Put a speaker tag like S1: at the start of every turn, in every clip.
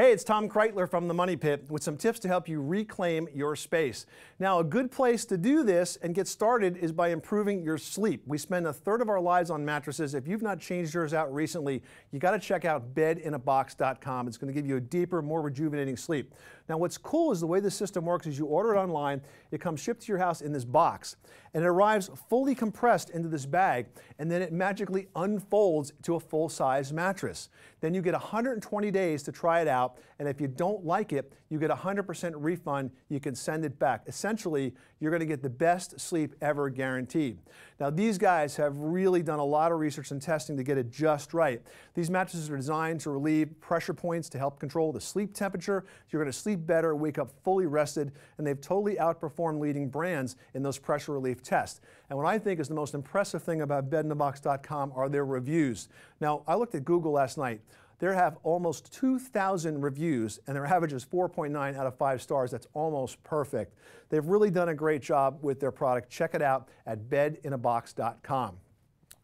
S1: Hey, it's Tom Kraeutler from the Money Pit with some tips to help you reclaim your space. Now, a good place to do this and get started is by improving your sleep. We spend a third of our lives on mattresses. If you've not changed yours out recently, you got to check out bedinabox.com. It's going to give you a deeper, more rejuvenating sleep. Now, what's cool is the way the system works is you order it online, it comes shipped to your house in this box, and it arrives fully compressed into this bag, and then it magically unfolds to a full-size mattress. Then you get 120 days to try it out And if you don't like it, you get a 100% refund. You can send it back. Essentially, you're going to get the best sleep ever guaranteed. Now, these guys have really done a lot of research and testing to get it just right. These mattresses are designed to relieve pressure points to help control the sleep temperature. You're going to sleep better, wake up fully rested, and they've totally outperformed leading brands in those pressure relief tests. And what I think is the most impressive thing about bedinabox.com are their reviews. Now, I looked at Google last night. They have almost 2,000 reviews, and their average is 4.9 out of 5 stars. That's almost perfect. They've really done a great job with their product. Check it out at bedinabox.com.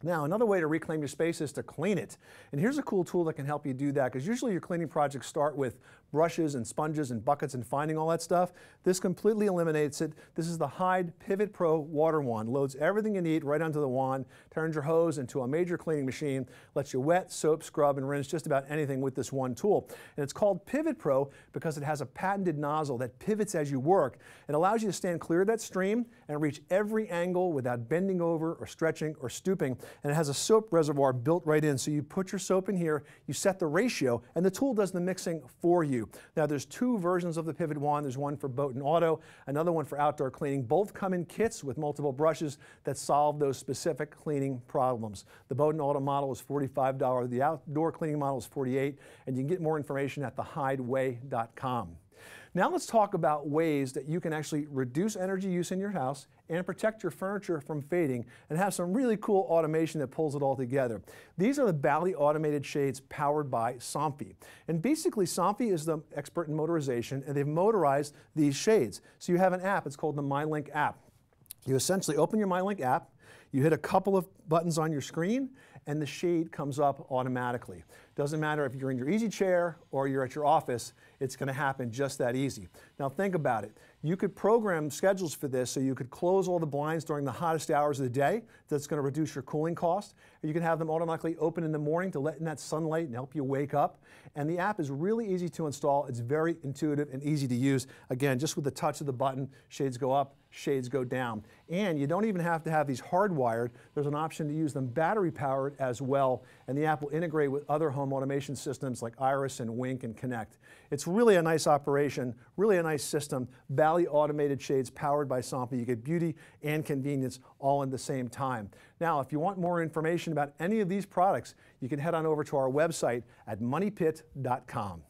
S1: Now, another way to reclaim your space is to clean it. And here's a cool tool that can help you do that because usually your cleaning projects start with brushes and sponges and buckets and finding all that stuff. This completely eliminates it. This is the Hyde Pivot Pro water wand. Loads everything you need right onto the wand, turns your hose into a major cleaning machine, lets you wet, soap, scrub, and rinse just about anything with this one tool. And it's called Pivot Pro because it has a patented nozzle that pivots as you work. It allows you to stand clear of that stream and reach every angle without bending over or stretching or stooping and it has a soap reservoir built right in. So you put your soap in here, you set the ratio, and the tool does the mixing for you. Now there's two versions of the Pivot Wand. There's one for boat and auto, another one for outdoor cleaning. Both come in kits with multiple brushes that solve those specific cleaning problems. The boat and auto model is $45. The outdoor cleaning model is 48 and you can get more information at thehydeway.com. Now let's talk about ways that you can actually reduce energy use in your house and protect your furniture from fading and have some really cool automation that pulls it all together. These are the Bali automated shades powered by Somfy. And basically Somfy is the expert in motorization and they've motorized these shades. So you have an app, it's called the MyLink app. You essentially open your MyLink app, you hit a couple of buttons on your screen, and the shade comes up automatically. Doesn't matter if you're in your easy chair or you're at your office, it's going to happen just that easy. Now think about it. You could program schedules for this so you could close all the blinds during the hottest hours of the day. That's going to reduce your cooling cost. You can have them automatically open in the morning to let in that sunlight and help you wake up. And the app is really easy to install. It's very intuitive and easy to use. Again, just with the touch of the button, shades go up, shades go down. And you don't even have to have these hardwired. There's an option to use them battery powered as well. And the app will integrate with other home automation systems like Iris and Wink and Connect. It's really a nice operation, really a nice system. Bali automated shades powered by Somfy. You get beauty and convenience all in the same time. Now, if you want more information about any of these products, you can head on over to our website at moneypit.com.